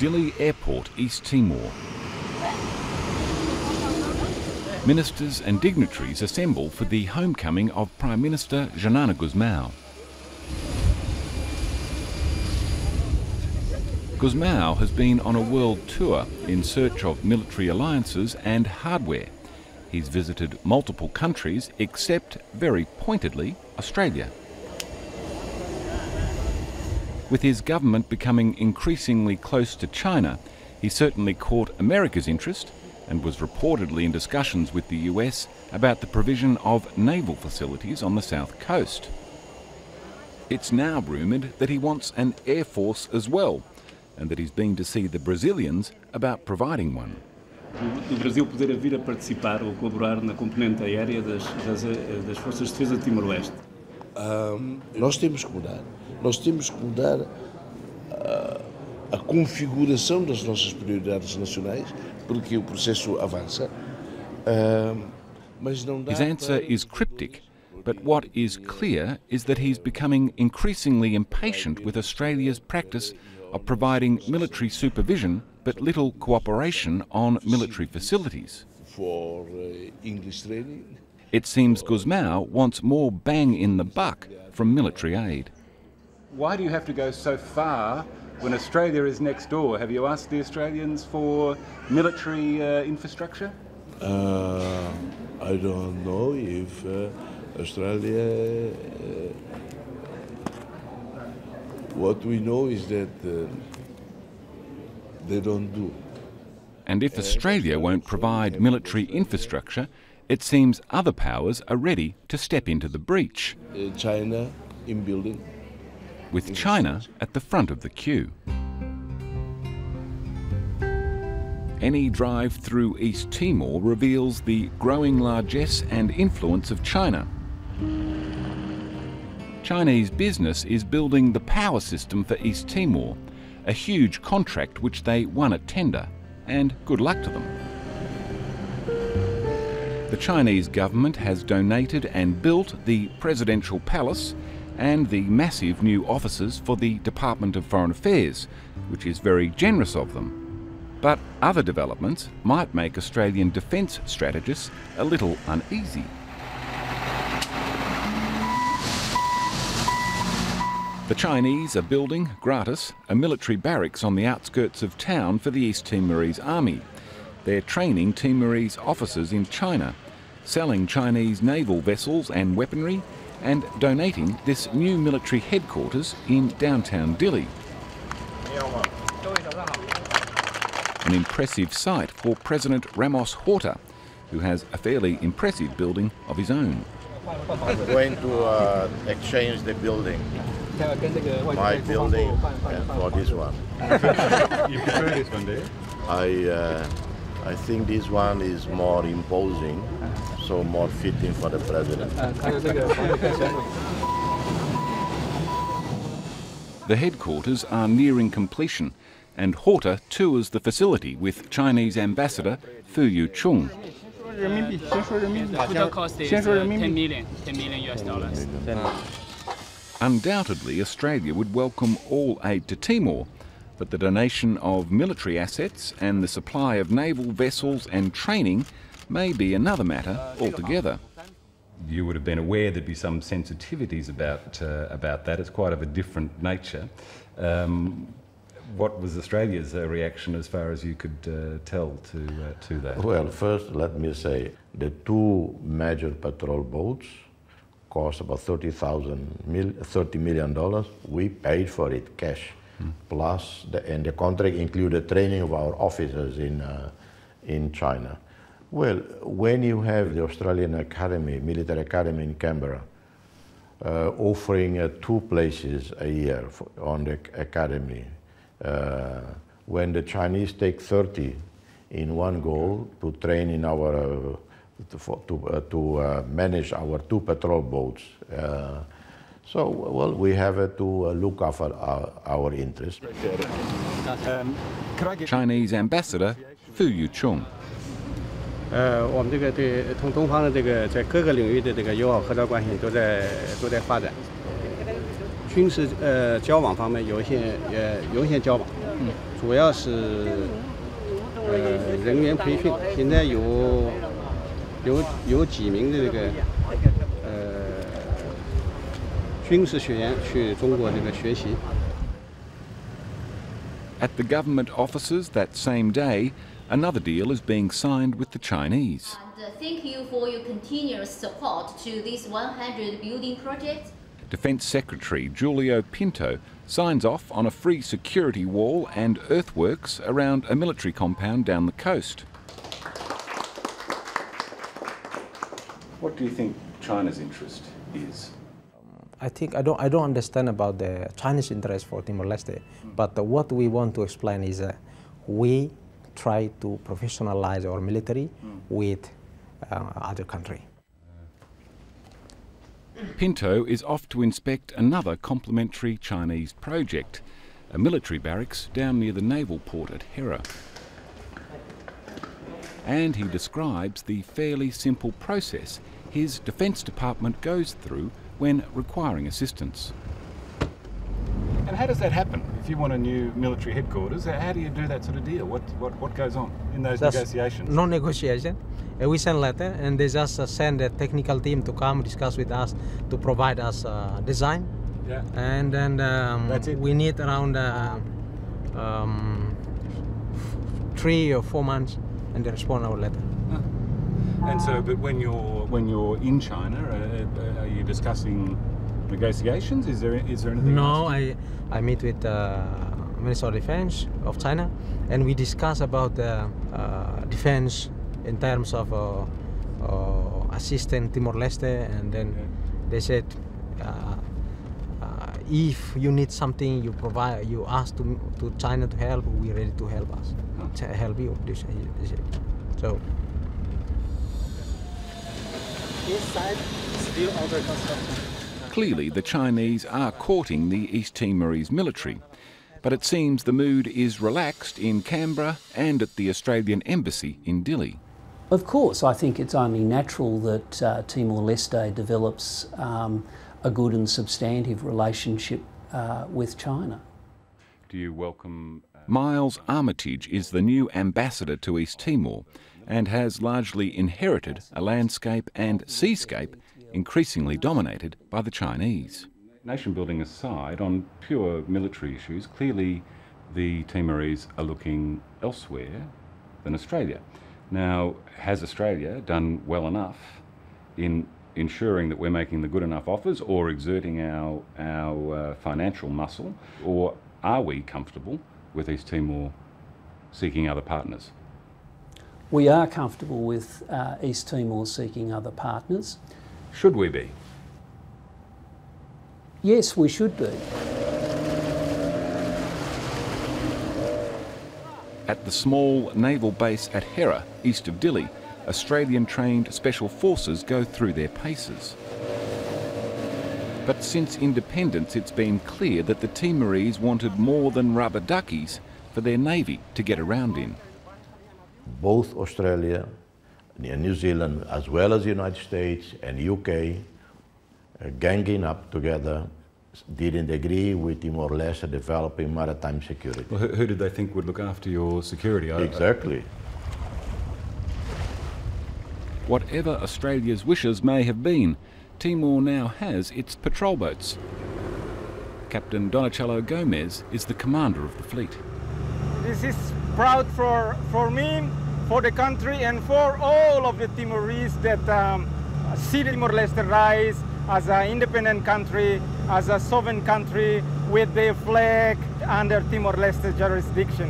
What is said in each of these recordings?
Dili Airport, East Timor. Ministers and dignitaries assemble for the homecoming of Prime Minister Xanana Gusmao. Gusmao has been on a world tour in search of military alliances and hardware. He's visited multiple countries except, very pointedly, Australia. With his government becoming increasingly close to China, he certainly caught America's interest and was reportedly in discussions with the US about the provision of naval facilities on the south coast. It's now rumoured that he wants an air force as well, and that he's been to see the Brazilians about providing one. do Brasil poder vir a participar ou colaborar na componente aérea das, das, das Forças de Defesa de Timor-Leste? Um, nós temos que mudar. Nós temos que mudar a, a configuração das nossas prioridades nacionais, porque o processo avança. Eh, mas não dá His answer is cryptic, but what is clear is that he's becoming increasingly impatient with Australia's practice of providing military supervision but little cooperation on military facilities. for eh, English training. It seems Gusmao wants more bang in the buck from military aid. Why do you have to go so far when Australia is next door? Have you asked the Australians for military uh, infrastructure? Uh, I don't know if uh, Australia. Uh, what we know is that uh, they don't do. And if Australia won't provide military infrastructure, it seems other powers are ready to step into the breach, Uh, China in building. With China at the front of the queue. Any drive through East Timor reveals the growing largesse and influence of China. Chinese business is building the power system for East Timor, a huge contract which they won at tender, and good luck to them. The Chinese government has donated and built the presidential palace and the massive new offices for the Department of Foreign Affairs, which is very generous of them. But other developments might make Australian defence strategists a little uneasy. The Chinese are building, gratis, a military barracks on the outskirts of town for the East Timorese army. They're training Timorese officers in China, selling Chinese naval vessels and weaponry, and donating this new military headquarters in downtown Dili. An impressive sight for President Ramos Horta, who has a fairly impressive building of his own. I'm going to uh, exchange the building, my building, for this one. You prefer this one, do you? I, uh, I think this one is more imposing, so more fitting for the president. The headquarters are nearing completion, and Horta tours the facility with Chinese ambassador Fu Yu Chung. Total cost is uh, 10 million, 10 million US dollars. Undoubtedly, Australia would welcome all aid to Timor, but the donation of military assets and the supply of naval vessels and training may be another matter altogether. you would have been aware there'd be some sensitivities about uh, about that. It's quite of a different nature. Um, what was Australia's uh, reaction, as far as you could uh, tell, to uh, to that? Well, first, let me say the two major patrol boats cost about 30,000 mil, 30 million dollars. We paid for it cash, plus the, and the contract included training of our officers in uh, in China. Well, when you have the Australian Academy, military academy in Canberra, uh, offering uh, two places a year for, on the academy, uh, when the Chinese take 30 in one go to train in our uh, to, for- to, uh, to uh, manage our two patrol boats. Uh, so, well, we have uh, to uh, look after our, our interests. Chinese ambassador Fu Yu Chung. 呃，我们这个对同东方的这个在各个领域的这个友好合作关系都在都在发展。军事呃交往方面有一些呃有一些交往，主要是呃人员培训，现在有有有几名的这个呃军事学员去中国这个学习。At the government offices that same day, another deal is being signed with the Chinese. And thank you for your continuous support to this 100 building project. Defence Secretary Julio Pinto signs off on a free security wall and earthworks around a military compound down the coast. What do you think China's interest is? I think I don't, I don't understand about the Chinese interest for Timor-Leste, mm. but uh, what we want to explain is uh, we try to professionalize our military mm. with uh, other country. Pinto is off to inspect another complementary Chinese project, a military barracks down near the naval port at Hera. And he describes the fairly simple process his Defence Department goes through when requiring assistance. And how does that happen? You want a new military headquarters, how do you do that sort of deal? What, what, what goes on in those That's negotiations? No negotiation. Uh, we send letter and they just uh, send a technical team to come discuss with us to provide us uh, design. Yeah. And then um, we need around uh, um, three or four months and they respond our letter. And so, but when you're when you're in China, are you discussing negotiations? Is there is there anything? No, I I meet with uh, Minister of Defense of China, and we discuss about the uh, defense in terms of uh, uh, assisting Timor-Leste, and then they said. Uh, uh, if you need something, you provide, you ask to, to China to help. We're ready to help us, huh. help you. So this side still under construction. Clearly, the Chinese are courting the East Timorese military, but it seems the mood is relaxed in Canberra and at the Australian Embassy in Dili. Of course, I think it's only natural that uh, Timor Leste develops um, a good and substantive relationship uh, with China. Do you welcome? Uh... Miles Armitage is the new ambassador to East Timor and has largely inherited a landscape and seascape increasingly dominated by the Chinese. Nation building aside, on pure military issues, clearly the Timorese are looking elsewhere than Australia. Now, has Australia done well enough in ensuring that we're making the good enough offers or exerting our, our uh, financial muscle, or are we comfortable with East Timor seeking other partners? We are comfortable with uh, East Timor seeking other partners. Should we be? Yes, we should be. At the small naval base at Hera, east of Dili, Australian trained special forces go through their paces. But since independence, it's been clear that the Timorese wanted more than rubber duckies for their navy to get around in both Australia and New Zealand, as well as the United States and UK, uh, ganging up together, didn't agree with Timor-Leste developing maritime security. Well, who, who, did they think would look after your security? Exactly. Whatever Australia's wishes may have been, Timor now has its patrol boats. Captain Donicello Gomez is the commander of the fleet. This is proud for, for me, for the country, and for all of the Timorese that um, see Timor-Leste rise as an independent country, as a sovereign country with their flag under Timor-Leste jurisdiction.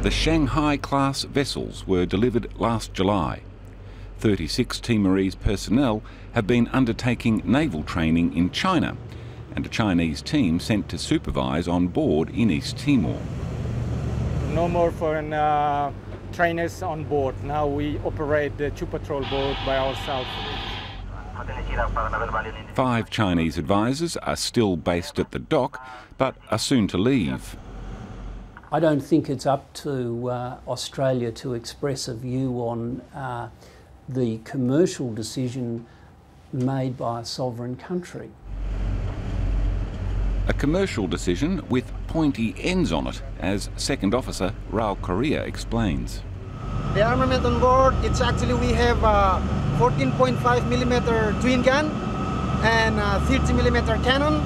The Shanghai-class vessels were delivered last July. 36 Timorese personnel have been undertaking naval training in China and a Chinese team sent to supervise on board in East Timor no more foreign uh, trainers on board. Now we operate the two patrol boat by ourselves. Five Chinese advisors are still based at the dock, but are soon to leave. I don't think it's up to uh, Australia to express a view on uh, the commercial decision made by a sovereign country. A commercial decision with pointy ends on it, as Second Officer Raul Correa explains. The armament on board, it's actually we have a 14.5 millimeter twin gun and a 30 millimeter cannon,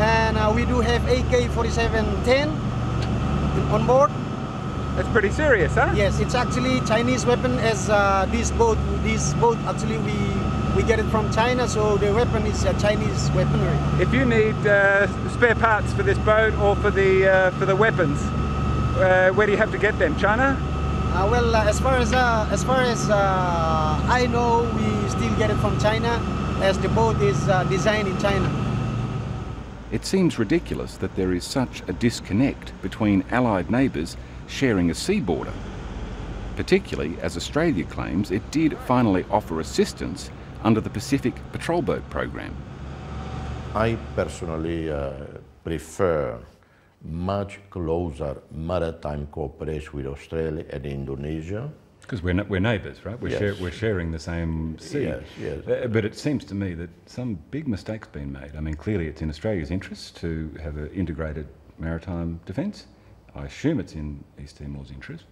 and uh, we do have AK-4710 on board. That's pretty serious, huh? Yes, it's actually Chinese weapon as uh, this boat, this boat actually we, we get it from China, so the weapon is a Chinese weaponry. If you need uh, spare parts for this boat or for the, uh, for the weapons, uh, where do you have to get them? China? Uh, well, uh, as far as, as, far as I know, we still get it from China as the boat is designed in China. It seems ridiculous that there is such a disconnect between allied neighbours sharing a sea border, particularly as Australia claims it did finally offer assistance under the Pacific Patrol Boat Program. I personally uh, prefer much closer maritime cooperation with Australia and Indonesia. Because we're, we're neighbours, right? We're, yes. share, we're sharing the same sea. Yes, yes. Uh, but it seems to me that some big mistake's been made. I mean, clearly it's in Australia's interest to have an integrated maritime defence. I assume it's in East Timor's interest.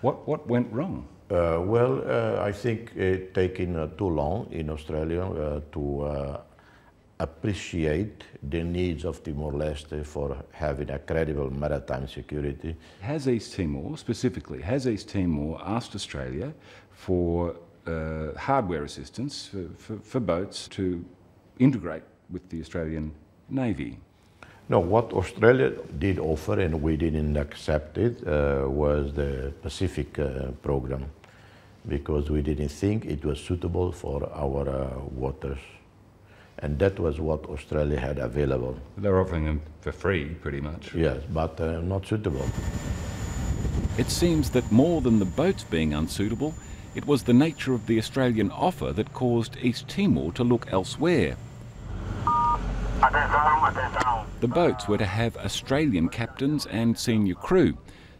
What, what went wrong? Uh, well, uh, I think it taken uh, too long in Australia uh, to uh, appreciate the needs of Timor-Leste for having a credible maritime security. Has East Timor, specifically, has East Timor asked Australia for uh, hardware assistance for, for, for boats to integrate with the Australian Navy? No, what Australia did offer and we didn't accept it uh, was the Pacific uh, program because we didn't think it was suitable for our uh, waters. And that was what Australia had available. They're offering them for free, pretty much. Yes, but uh, not suitable. It seems that more than the boats being unsuitable, it was the nature of the Australian offer that caused East Timor to look elsewhere. The boats were to have Australian captains and senior crew.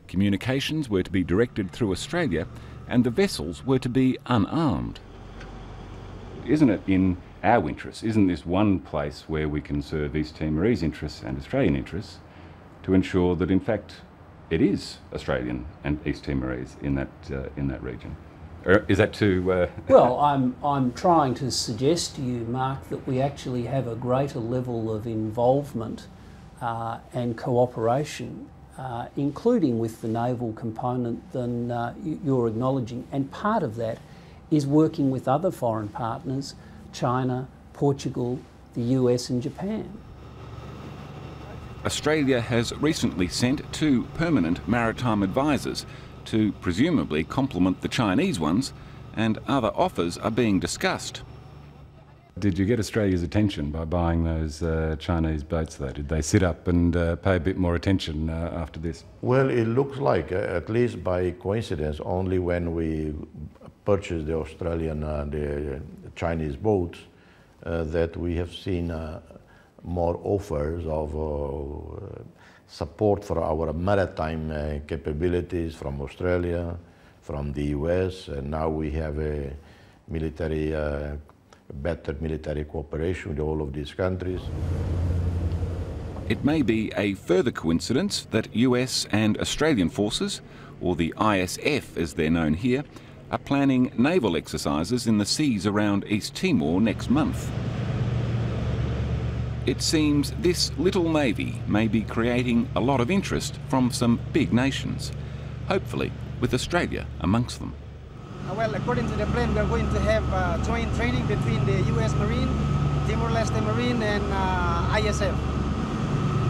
Communications were to be directed through Australia, and the vessels were to be unarmed. Isn't it in our interests? Isn't this one place where we can serve East Timorese interests and Australian interests to ensure that, in fact, it is Australian and East Timorese in that uh, in that region? Or is that too? Uh... well, I'm I'm trying to suggest to you, Mark, that we actually have a greater level of involvement uh, and cooperation, uh, including with the naval component, than uh, you're acknowledging. And part of that is working with other foreign partners, China, Portugal, the US, and Japan. Australia has recently sent two permanent maritime advisors to presumably complement the Chinese ones, and other offers are being discussed. Did you get Australia's attention by buying those uh, Chinese boats, though? Did they sit up and uh, pay a bit more attention uh, after this? Well, it looks like, uh, at least by coincidence, only when we purchased the Australian, uh, the Chinese boats, uh, that we have seen more offers of support for our maritime uh, capabilities from Australia, from the US, and now we have a military, uh, better military cooperation with all of these countries. It may be a further coincidence that US and Australian forces, or the ISF as they're known here, are planning naval exercises in the seas around East Timor next month. It seems this little navy may be creating a lot of interest from some big nations, hopefully with Australia amongst them. Uh, well, according to the plan, we're going to have uh, joint training between the U.S. Marine, Timor-Leste Marine, and uh, ISF.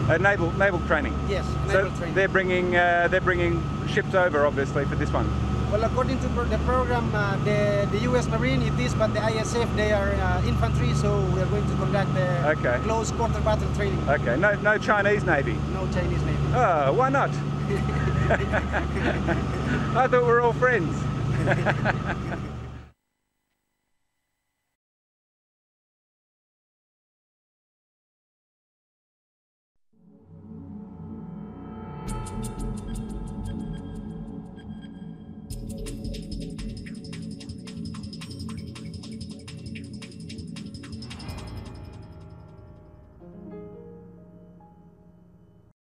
Uh, naval naval training. Yes, naval so training. they're bringing uh, they're bringing ships over, obviously, for this one. Well, according to the program, uh, the, the U.S. Marine it is, but the ISF they are uh, infantry, so we are going to conduct the okay. close quarter battle training. Okay, no, no Chinese Navy. No Chinese Navy. Oh, why not? I thought we were all friends.